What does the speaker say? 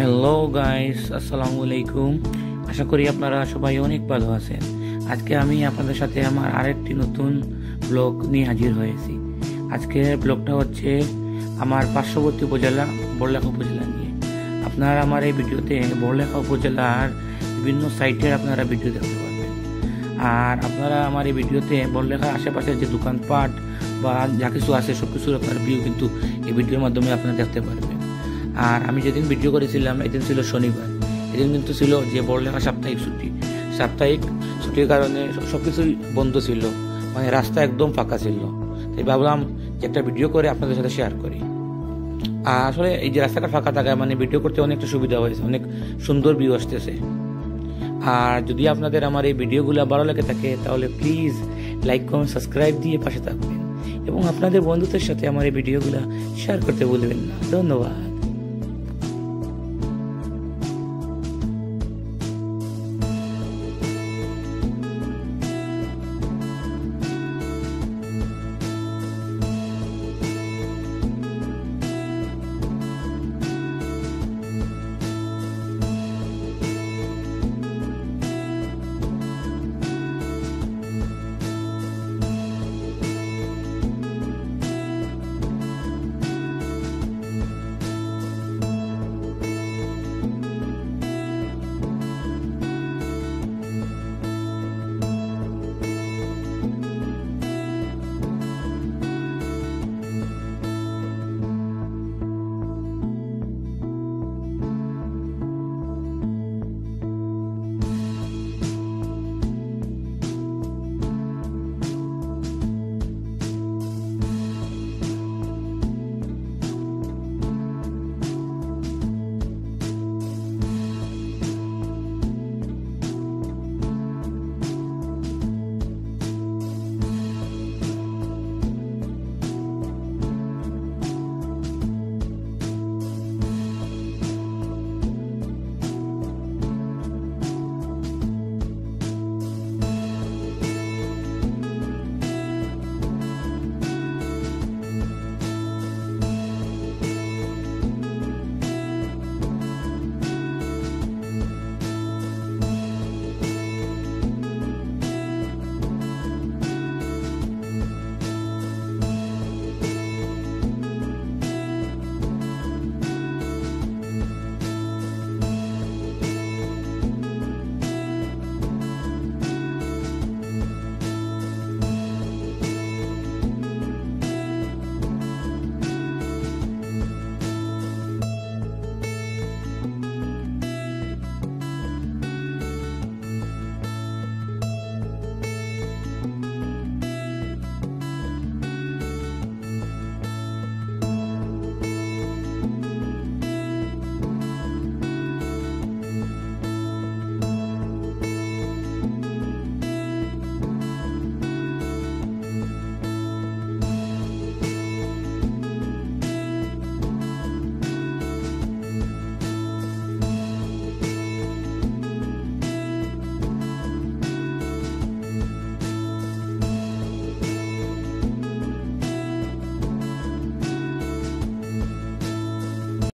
Hello guys আসসালামু আলাইকুম আশা করি আপনারা সবাই অনেক ভালো আছেন। আজকে আমি আপনাদের সাথে আমার আরেকটি নতুন ব্লগ নিয়ে হাজির হয়েছি। আজকের ব্লগটা হচ্ছে আমার পার্শ্ববর্তী উপজেলা, বড়লেখা উপজেলা নিয়ে। আপনারা আমার এই ভিডিওতে বড়লেখা উপজেলার বিভিন্ন সাইটের আপনারা ভিডিও দেখতে পারবেন। আর আপনারা আমার এই ভিডিওতে বড়লেখার আশেপাশে যে দোকানপাট বা যা কিছু আছে সব কিছুর আপনার ভিউ কিন্তু এই ভিডিওর মাধ্যমে আপনারা দেখতে পারবেন। আর আমি যেদিন ভিডিও করেছিলাম, এদিন ছিল শনিবার। এদিন কিন্তু ছিল যে বড়লেখা সাপ্তাহিক ছুটি। সাপ্তাহিক ছুটির কারণে সব কিছুই বন্ধ ছিল। মানে রাস্তা একদম ফাঁকা ছিল। তাই ভাবলাম যে একটা ভিডিও করে আপনাদের সাথে শেয়ার করি। আর আসলে এই যে রাস্তাটা ফাঁকা থাকায় মানে ভিডিও করতে অনেকটা সুবিধা হয়েছে, অনেক সুন্দর ভিউ আসতেছে। আর যদি আপনাদের আমার এই ভিডিওগুলো ভালো লেগে থাকে, তাহলে প্লিজ লাইক কমেন্ট সাবস্ক্রাইব দিয়ে পাশে থাকবেন। এবং আপনাদের বন্ধুদের সাথে আমার এই ভিডিওগুলো শেয়ার করতে ভুলবেন না। ধন্যবাদ।